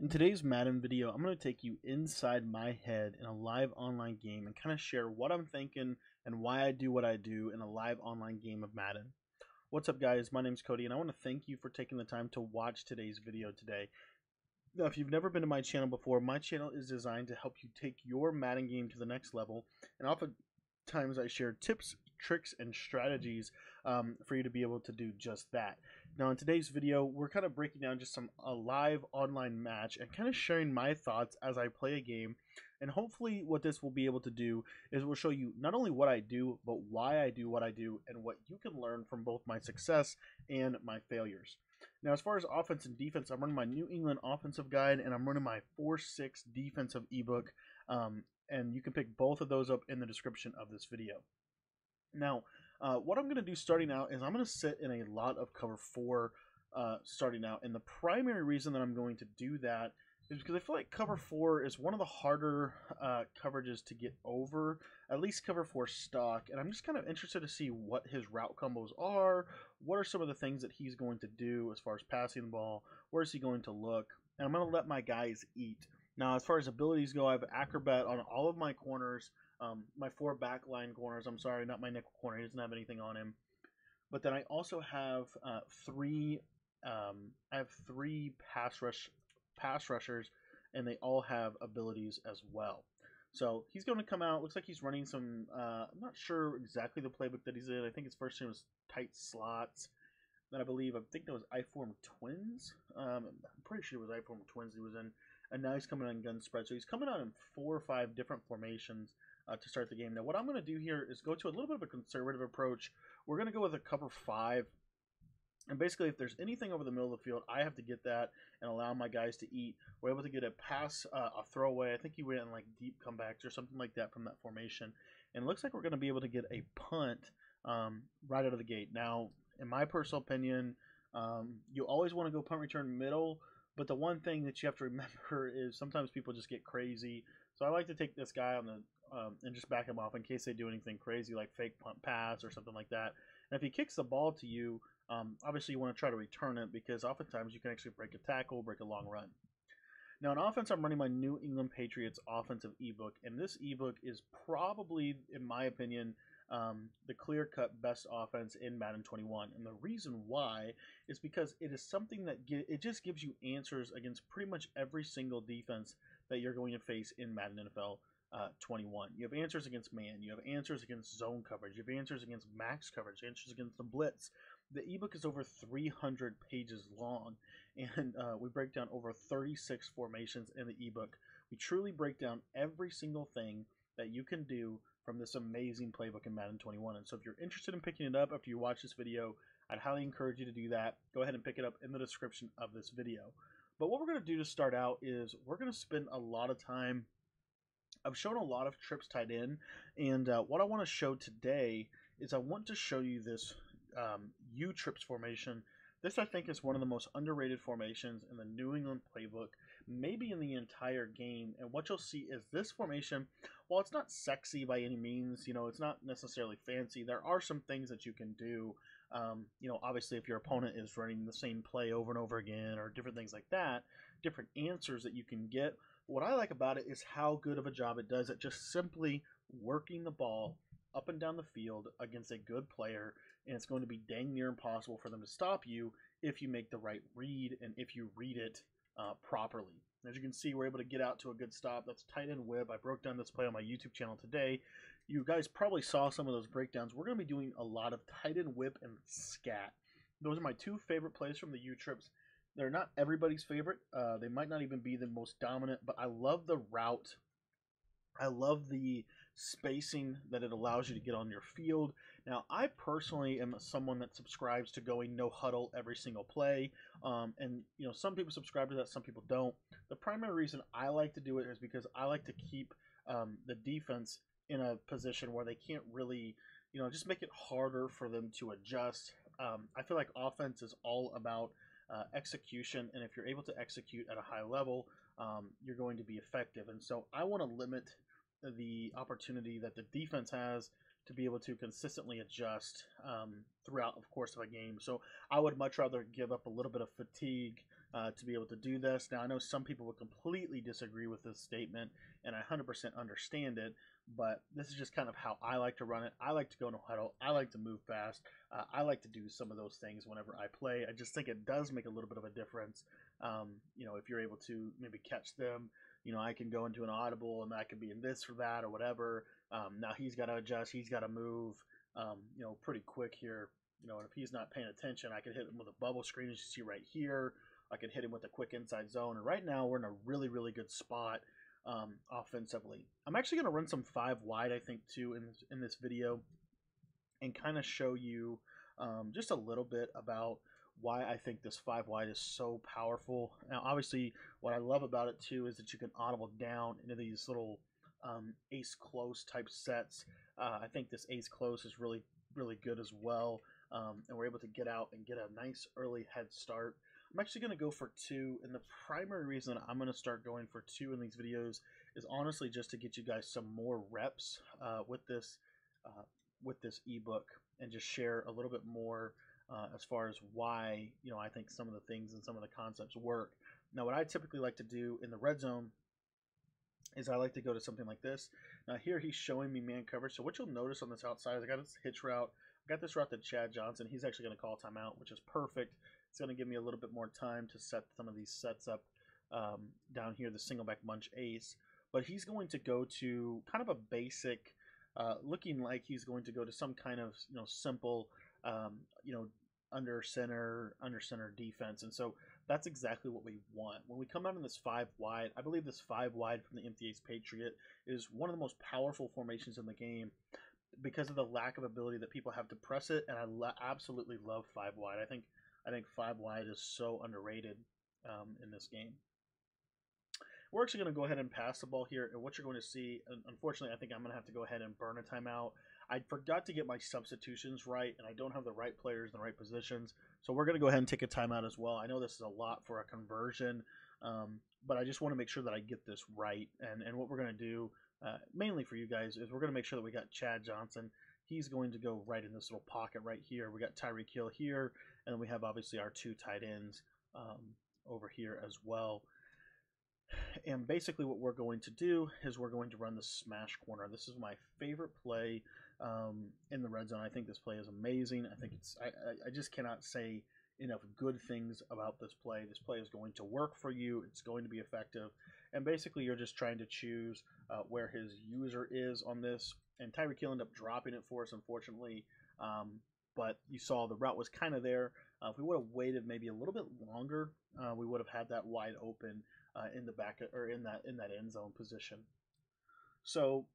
In today's Madden video, I'm going to take you inside my head in a live online game and kind of share what I'm thinking and why I do what I do in a live online game of Madden. What's up guys, my name's Cody and I want to thank you for taking the time to watch today's video today. Now if you've never been to my channel before, my channel is designed to help you take your Madden game to the next level and oftentimes I share tips, tricks, and strategies um, for you to be able to do just that. Now in today's video, we're kind of breaking down just some a live online match and kind of sharing my thoughts as I play a game. And hopefully what this will be able to do is we'll show you not only what I do, but why I do what I do and what you can learn from both my success and my failures. Now, as far as offense and defense, I'm running my New England offensive guide and I'm running my 4-6 defensive ebook. Um, and you can pick both of those up in the description of this video. Now, uh, what I'm going to do starting out is I'm going to sit in a lot of cover four uh, starting out. And the primary reason that I'm going to do that is because I feel like cover four is one of the harder uh, coverages to get over, at least cover four stock. And I'm just kind of interested to see what his route combos are. What are some of the things that he's going to do as far as passing the ball? Where is he going to look? And I'm going to let my guys eat. Now, as far as abilities go, I have Acrobat on all of my corners. Um, my four backline corners. I'm sorry, not my nickel corner. He doesn't have anything on him. But then I also have uh, three. Um, I have three pass rush pass rushers, and they all have abilities as well. So he's going to come out. Looks like he's running some. Uh, I'm not sure exactly the playbook that he's in. I think his first name was tight slots. Then I believe I think that was I form twins. Um, I'm pretty sure it was I form twins he was in. And now he's coming on gun spread. So he's coming out in four or five different formations uh, to start the game. Now, what I'm going to do here is go to a little bit of a conservative approach. We're going to go with a cover five. And basically, if there's anything over the middle of the field, I have to get that and allow my guys to eat. We're able to get a pass, uh, a throwaway. I think he went in like deep comebacks or something like that from that formation. And looks like we're going to be able to get a punt um, right out of the gate. Now, in my personal opinion, um, you always want to go punt return middle. But the one thing that you have to remember is sometimes people just get crazy. So I like to take this guy on the um, and just back him off in case they do anything crazy like fake punt pass or something like that. And if he kicks the ball to you, um, obviously you want to try to return it because oftentimes you can actually break a tackle, break a long run. Now, in offense, I'm running my New England Patriots offensive ebook, and this ebook is probably, in my opinion, um, the clear cut best offense in Madden 21. And the reason why is because it is something that it just gives you answers against pretty much every single defense that you're going to face in Madden NFL uh, 21. You have answers against man. You have answers against zone coverage. You have answers against max coverage. Answers against the blitz. The ebook is over 300 pages long, and uh, we break down over 36 formations in the ebook. We truly break down every single thing that you can do from this amazing playbook in Madden 21. And so, if you're interested in picking it up after you watch this video, I'd highly encourage you to do that. Go ahead and pick it up in the description of this video. But what we're going to do to start out is we're going to spend a lot of time I've shown a lot of trips tied in, and uh, what I want to show today is I want to show you this um, U trips formation. This I think is one of the most underrated formations in the New England playbook, maybe in the entire game. And what you'll see is this formation, while it's not sexy by any means, you know, it's not necessarily fancy. There are some things that you can do. Um, you know, obviously, if your opponent is running the same play over and over again, or different things like that, different answers that you can get what I like about it is how good of a job it does at just simply working the ball up and down the field against a good player, and it's going to be dang near impossible for them to stop you if you make the right read and if you read it uh, properly. As you can see, we're able to get out to a good stop. That's tight end whip. I broke down this play on my YouTube channel today. You guys probably saw some of those breakdowns. We're going to be doing a lot of tight end whip and scat. Those are my two favorite plays from the U trips. They're not everybody's favorite. Uh, they might not even be the most dominant, but I love the route. I love the spacing that it allows you to get on your field. Now, I personally am someone that subscribes to going no huddle every single play, um, and you know some people subscribe to that, some people don't. The primary reason I like to do it is because I like to keep um, the defense in a position where they can't really, you know, just make it harder for them to adjust. Um, I feel like offense is all about uh, execution, and if you're able to execute at a high level, um, you're going to be effective. And so I want to limit the opportunity that the defense has to be able to consistently adjust um, throughout, of course, of a game. So I would much rather give up a little bit of fatigue uh, to be able to do this. Now, I know some people would completely disagree with this statement, and I 100% understand it, but this is just kind of how I like to run it. I like to go in a huddle. I like to move fast. Uh, I like to do some of those things whenever I play. I just think it does make a little bit of a difference. Um, you know, if you're able to maybe catch them, you know, I can go into an audible and I can be in this or that or whatever. Um, now he's got to adjust. He's got to move, um, you know, pretty quick here. You know, and if he's not paying attention, I can hit him with a bubble screen, as you see right here. I can hit him with a quick inside zone. And right now, we're in a really, really good spot um, offensively. I'm actually going to run some five wide, I think, too, in this, in this video and kind of show you um, just a little bit about why I think this five wide is so powerful. Now, obviously, what I love about it too is that you can audible down into these little um, ace close type sets. Uh, I think this ace close is really, really good as well. Um, and we're able to get out and get a nice early head start. I'm actually going to go for two, and the primary reason I'm going to start going for two in these videos is honestly just to get you guys some more reps uh, with this uh, with this ebook and just share a little bit more uh, as far as why you know I think some of the things and some of the concepts work. Now, what I typically like to do in the red zone is I like to go to something like this. Now here he's showing me man coverage. So what you'll notice on this outside is I got this hitch route. I got this route to Chad Johnson. He's actually going to call timeout, which is perfect. It's going to give me a little bit more time to set some of these sets up um, down here, the single back munch ace. But he's going to go to kind of a basic, uh, looking like he's going to go to some kind of you know simple, um, you know under center under center defense. And so that's exactly what we want. When we come out in this five wide, I believe this five wide from the ace Patriot is one of the most powerful formations in the game because of the lack of ability that people have to press it. And I lo- absolutely love five wide. I think I think five wide is so underrated um, in this game. We're actually going to go ahead and pass the ball here, and what you're going to see, unfortunately, I think I'm going to have to go ahead and burn a timeout. I forgot to get my substitutions right, and I don't have the right players in the right positions. So we're going to go ahead and take a timeout as well. I know this is a lot for a conversion, um, but I just want to make sure that I get this right. And, and what we're going to do, uh, mainly for you guys, is we're going to make sure that we got Chad Johnson. He's going to go right in this little pocket right here. We got Tyreek Hill here, and then we have obviously our two tight ends um, over here as well. And basically, what we're going to do is we're going to run the smash corner. This is my favorite play um, in the red zone. I think this play is amazing. I think it's I, I just cannot say enough good things about this play. This play is going to work for you. It's going to be effective. And basically, you're just trying to choose uh, where his user is on this. And Tyreek Hill ended up dropping it for us, unfortunately. Um, but you saw the route was kind of there. Uh, if we would have waited maybe a little bit longer, uh, we would have had that wide open uh, in the back or in that in that end zone position. So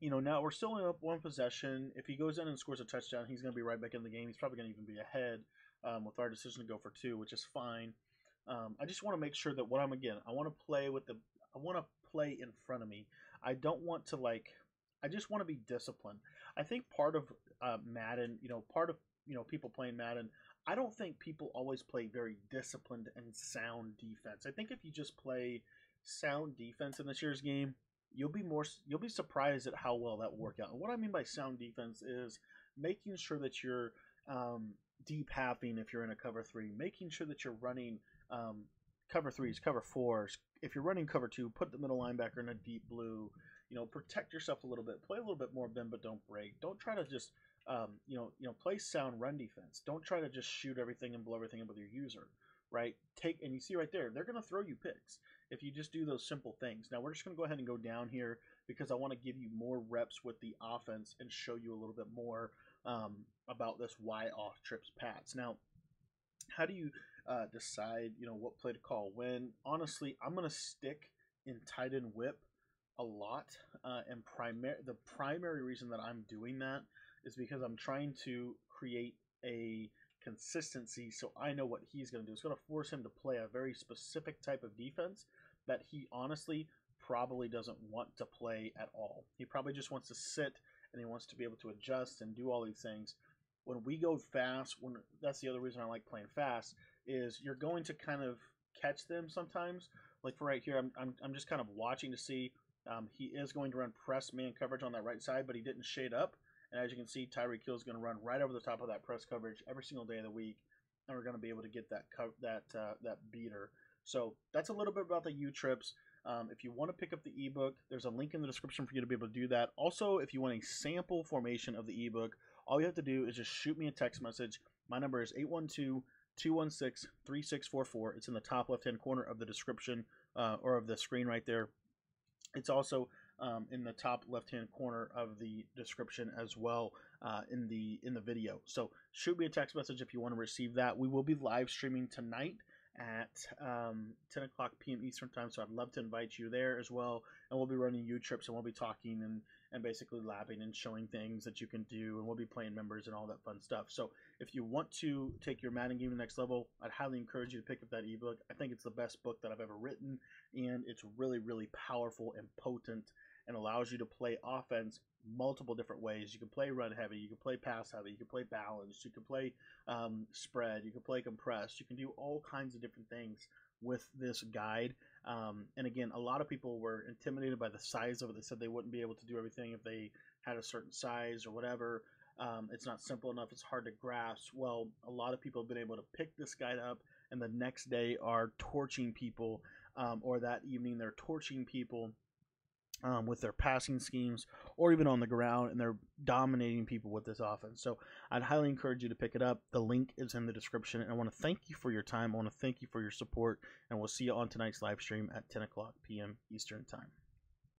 you know, now we're still in up one possession. If he goes in and scores a touchdown, he's going to be right back in the game. He's probably going to even be ahead um, with our decision to go for two, which is fine. Um, I just want to make sure that what I'm again, I want to play with the, I want to play in front of me. I don't want to like, I just want to be disciplined. I think part of uh, Madden, you know, part of you know people playing Madden, I don't think people always play very disciplined and sound defense. I think if you just play sound defense in this year's game, you'll be more you'll be surprised at how well that will work out. And what I mean by sound defense is making sure that you're um, deep halving if you're in a cover three, making sure that you're running um, cover threes, cover fours. If you're running cover two, put the middle linebacker in a deep blue. You know, protect yourself a little bit. Play a little bit more bend, but don't break. Don't try to just um, you know you know play sound run defense. Don't try to just shoot everything and blow everything up with your user. Right? Take and you see right there, they're going to throw you picks if you just do those simple things. Now we're just going to go ahead and go down here because I want to give you more reps with the offense and show you a little bit more um, about this Y off trips Pats. Now, how do you uh, decide, you know, what play to call when? Honestly, I'm going to stick in tight end whip a lot, uh, and primary the primary reason that I'm doing that is because I'm trying to create a consistency so I know what he's going to do. It's going to force him to play a very specific type of defense that he honestly probably doesn't want to play at all. He probably just wants to sit and he wants to be able to adjust and do all these things. When we go fast, when that's the other reason I like playing fast is you're going to kind of catch them sometimes. Like for right here, I'm, I'm, I'm just kind of watching to see um, he is going to run press man coverage on that right side, but he didn't shade up. And as you can see, Tyreek Hill is going to run right over the top of that press coverage every single day of the week. and we're going to be able to get that that uh, that beater. So that's a little bit about the U trips. Um, if you want to pick up the ebook, there's a link in the description for you to be able to do that. Also, if you want a sample formation of the ebook, all you have to do is just shoot me a text message. My number is 812 216 3644. It's in the top left hand corner of the description uh, or of the screen right there. It's also um, in the top left hand corner of the description as well uh, in the in the video. So shoot me a text message if you want to receive that. We will be live streaming tonight at um, 10 o'clock p.m. Eastern time. So I'd love to invite you there as well. And we'll be running U trips and we'll be talking and, and basically labbing and showing things that you can do. And we'll be playing members and all that fun stuff. So if you want to take your Madden game to the next level, I'd highly encourage you to pick up that ebook. I think it's the best book that I've ever written. And it's really, really powerful and potent and allows you to play offense multiple different ways. You can play run heavy, you can play pass heavy, you can play balanced, you can play um, spread, you can play compressed, you can do all kinds of different things with this guide. Um, and again, a lot of people were intimidated by the size of it. They said they wouldn't be able to do everything if they had a certain size or whatever. Um, it's not simple enough, it's hard to grasp. Well, a lot of people have been able to pick this guide up and the next day are torching people, um, or that evening they're torching people um, with their passing schemes or even on the ground, and they're dominating people with this offense. So I'd highly encourage you to pick it up. The link is in the description. And I want to thank you for your time. I want to thank you for your support, and we'll see you on tonight's live stream at 10 o'clock p.m. Eastern Time.